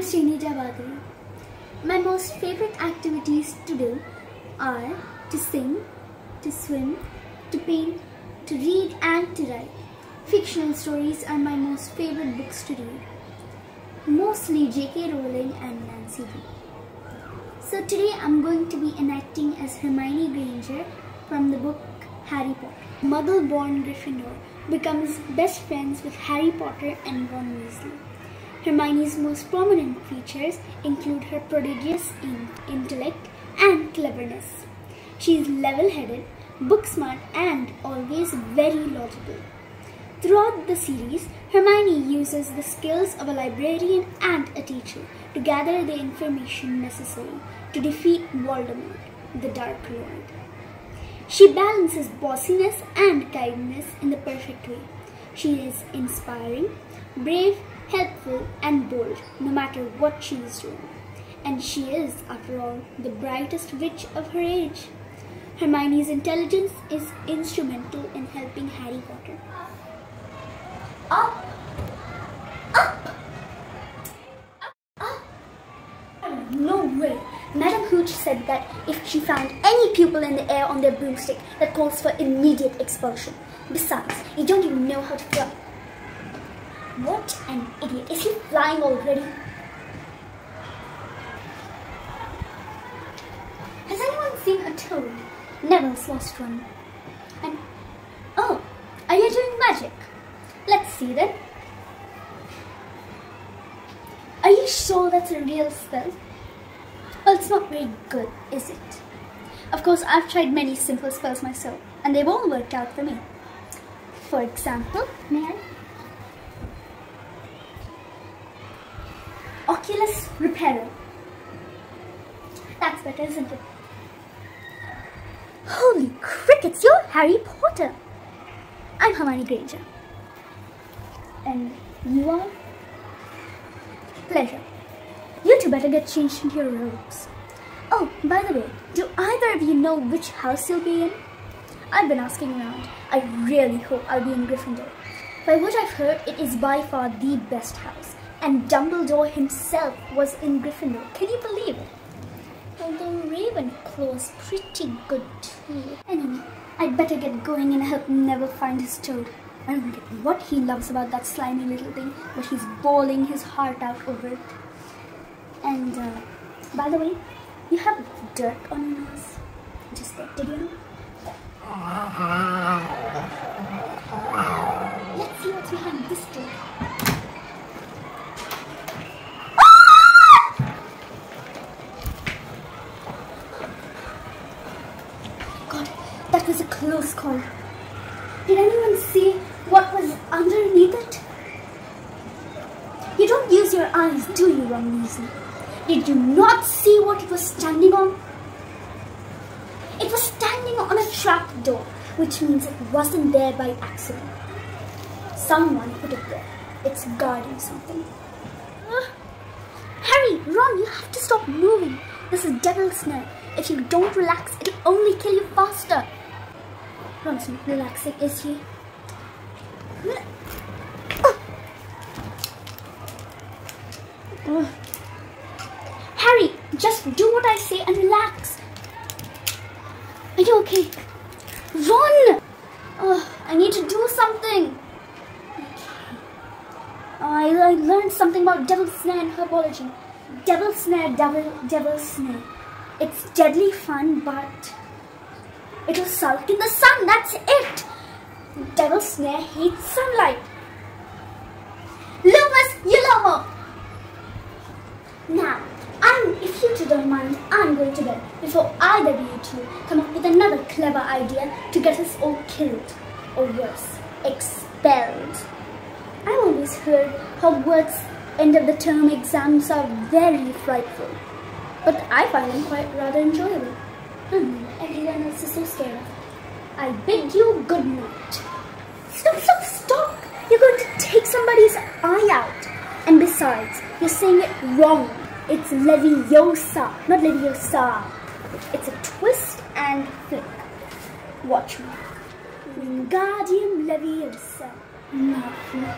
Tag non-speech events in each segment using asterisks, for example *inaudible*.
I'm Sreenija Bhaduri. My most favorite activities to do are to sing, to swim, to paint, to read and to write. Fictional stories are my most favorite books to read. Mostly J.K. Rowling and Nancy Lee. So today I'm going to be enacting as Hermione Granger from the book Harry Potter. Muggle-born Gryffindor becomes best friends with Harry Potter and Ron Weasley. Hermione's most prominent features include her prodigious in intellect and cleverness. She is level-headed, book-smart and always very logical. Throughout the series, Hermione uses the skills of a librarian and a teacher to gather the information necessary to defeat Voldemort, the Dark Lord. She balances bossiness and kindness in the perfect way. She is inspiring, brave, helpful, and bold no matter what she is doing. And she is, after all, the brightest witch of her age. Hermione's intelligence is instrumental in helping Harry Potter. Up! Up! Up! Up! No way! Madame Hooch said that if she found any pupil in the air on their broomstick, that calls for immediate expulsion. Besides, you don't even know how to fly. What an idiot. Is he flying already? Has anyone seen a toad? Neville's lost one. And, oh, are you doing magic? Let's see then. Are you sure that's a real spell? Well, it's not very good, is it? Of course, I've tried many simple spells myself, and they've all worked out for me. For example, may I? Oculus Reparo. That's better, isn't it? Holy crickets, you're Harry Potter! I'm Hermione Granger. And you are? Pleasure. You better get changed into your robes. Oh, by the way, do either of you know which house you'll be in? I've been asking around. I really hope I'll be in Gryffindor. By what I've heard, it is by far the best house. And Dumbledore himself was in Gryffindor. Can you believe it? Although Ravenclaw's pretty good too. Anyway, I'd better get going and help Neville find his toad. I don't get what he loves about that slimy little thing, but he's bawling his heart out over it. And, uh, by the way, you have dirt on your nose. Just there, did you know? Let's see what's behind this door. That was a close call. Did anyone see what was underneath it? You don't use your eyes, do you, Weasley? Did you not see what it was standing on? It was standing on a trap door, which means it wasn't there by accident. Someone put it there. It's guarding something. Harry, Ron, you have to stop moving. This is Devil's Snare. If you don't relax, it'll only kill you faster. Ron's not relaxing, is he? Just do what I say and relax. Are you okay? Run! Oh, I need to do something. Okay. I, I learned something about Devil's Snare in herbology. Devil Snare, Devil, Devil Snare. It's deadly fun, but it'll sulk in the sun. That's it. Devil Snare hates sunlight. Lumos Solem! Now, I'm, if two don't mind, I'm going to bed before either of you two come up with another clever idea to get us all killed, or worse, expelled. I've always heard Hogwarts end of the term exams are very frightful, but I find them quite rather enjoyable. Hmm, everyone else is so scared. I bid you good night. Stop, stop, stop! You're going to take somebody's eye out. And besides, you're saying it wrong. It's Leviosa, not Leviosa. It's a twist and flick. Watch me. Wingardium Leviosa. Lovely. No.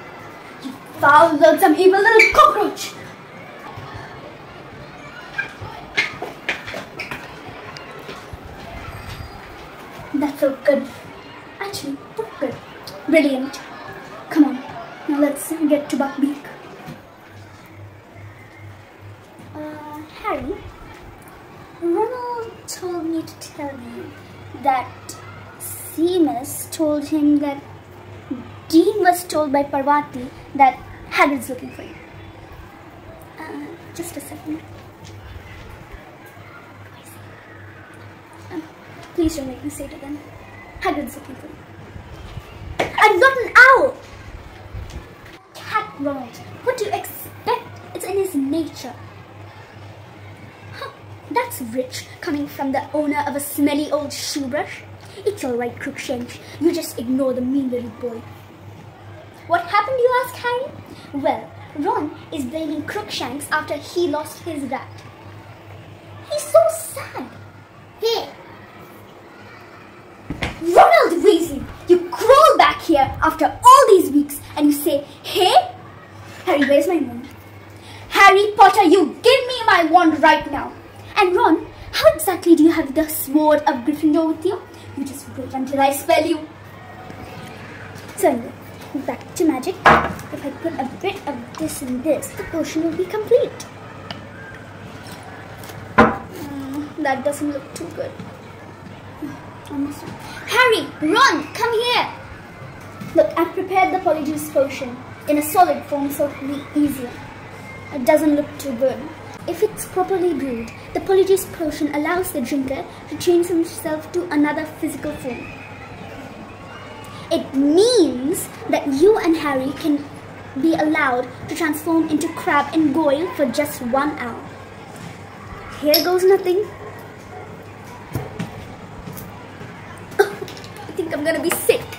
You foul loathsome evil little cockroach! That's so good. Actually, so good. Brilliant. Come on, now let's get to Buckbeak. Harry, Ronald told me to tell you that Seamus told him that Dean was told by Parvati that Hagrid's looking for you. Uh, just a second. Uh, please don't make me say it again. Hagrid's looking for you. I'm not an owl! Cat Ronald, what do you expect? It's in his nature. That's rich coming from the owner of a smelly old shoe brush. It's alright, Crookshanks. You just ignore the mean little boy. What happened, you ask Harry? Well, Ron is blaming Crookshanks after he lost his rat. He's so sad. Hey! Ronald Weasley, you crawl back here after all these weeks and you say, Hey? Harry, where's my wand? Harry Potter, you give me my wand right now. Do you have the sword of Gryffindor with you? You just wait until I spell you. So anyway, back to magic. If I put a bit of this in this, the potion will be complete. Mm, that doesn't look too good. Harry, run! Come here! Look, I've prepared the polyjuice potion in a solid form so it'll be easier. It doesn't look too good. If it's properly brewed, the polyjuice potion allows the drinker to change himself to another physical form. It means that you and Harry can be allowed to transform into Crabbe and Goyle for just one hour. Here goes nothing. *laughs* I think I'm gonna be sick.